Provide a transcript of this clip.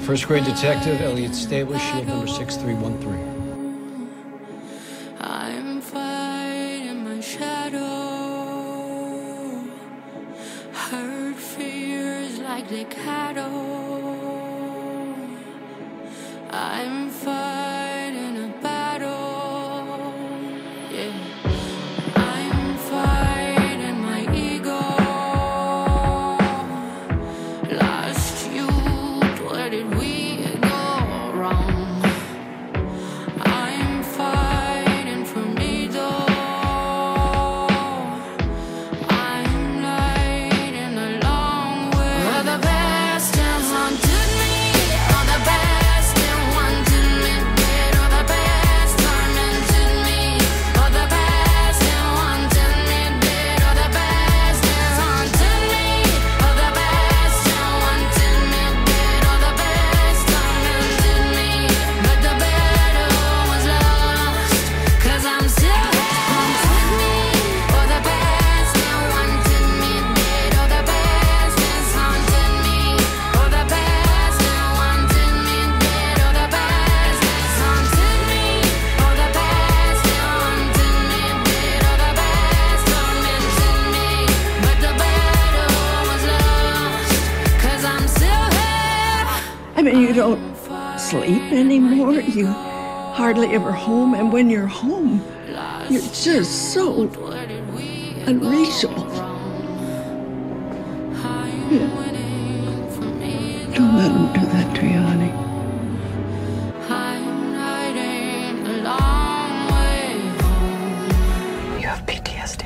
First grade detective, Elliot Stabler, shield number 6313. I'm fighting my shadow. Hurt fears like the cattle. I'm I mean, you don't sleep anymore. You hardly ever home. And when you're home, you're just so unreachable. Yeah. Don't let them do that to you, honey. You have PTSD.